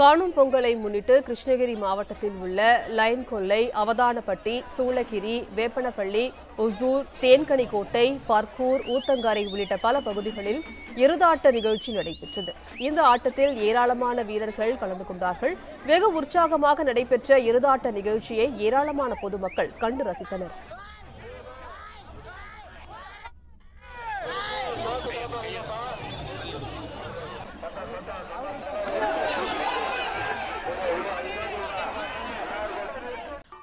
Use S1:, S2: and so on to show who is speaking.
S1: காணும் பொங்கலை முன்னிட்டு கிருஷ்ணகிரி மாவட்டத்தில் உள்ள லைன் கொல்லை அவதானப்பட்டி சூளகிரி வேப்பனப்பள்ளி ஒசூர் தேன்கனிக்கோட்டை பர்கூர் ஊத்தங்கரை உள்ளிட்ட பல பகுதிகளில் இருதாட்ட நிகழ்ச்சி நடைபெற்றது. இந்த ஆட்டத்தில் ஏராளமான வீரர்கள் கலந்து கொண்டார்கள். வெகு உற்சாகமாக நடைபெற்ற இருதாட்ட நிகழ்ச்சியை ஏராளமான பொதுமக்கள் கண்டு ரசித்தனர்.